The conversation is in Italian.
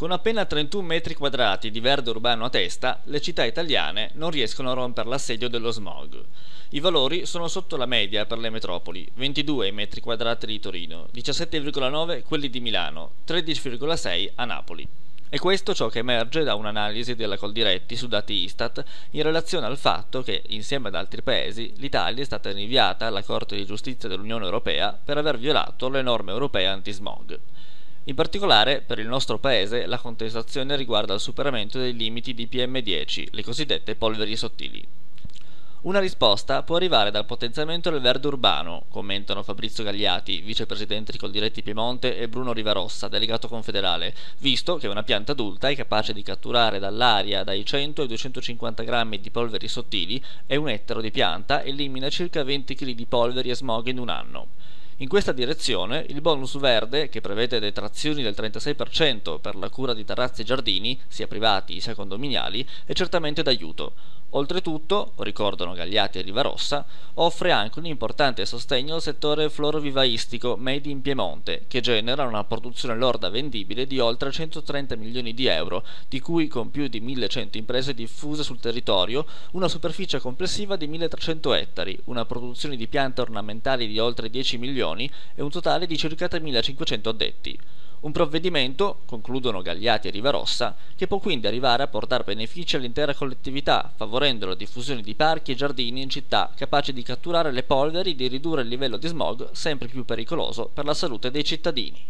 Con appena 31 metri quadrati di verde urbano a testa, le città italiane non riescono a rompere l'assedio dello smog. I valori sono sotto la media per le metropoli, 22 metri quadrati di Torino, 17,9 quelli di Milano, 13,6 a Napoli. E questo ciò che emerge da un'analisi della Coldiretti su dati Istat in relazione al fatto che, insieme ad altri paesi, l'Italia è stata rinviata alla Corte di Giustizia dell'Unione Europea per aver violato le norme europee anti-smog. In particolare, per il nostro paese, la contestazione riguarda il superamento dei limiti di PM10, le cosiddette polveri sottili. Una risposta può arrivare dal potenziamento del verde urbano, commentano Fabrizio Gagliati, vicepresidente di Coldiretti Piemonte, e Bruno Rivarossa, delegato confederale, visto che una pianta adulta è capace di catturare dall'aria dai 100 ai 250 grammi di polveri sottili e un ettaro di pianta elimina circa 20 kg di polveri e smog in un anno. In questa direzione il bonus verde, che prevede detrazioni del 36% per la cura di terrazzi e giardini, sia privati sia condominiali, è certamente d'aiuto. Oltretutto, ricordano Gagliati e Rivarossa, offre anche un importante sostegno al settore florovivaistico made in Piemonte, che genera una produzione lorda vendibile di oltre 130 milioni di euro, di cui con più di 1100 imprese diffuse sul territorio, una superficie complessiva di 1300 ettari, una produzione di piante ornamentali di oltre 10 milioni e un totale di circa 3500 addetti. Un provvedimento, concludono Gagliati e Rivarossa, che può quindi arrivare a portare benefici all'intera collettività, favorendo la diffusione di parchi e giardini in città capaci di catturare le polveri e di ridurre il livello di smog sempre più pericoloso per la salute dei cittadini.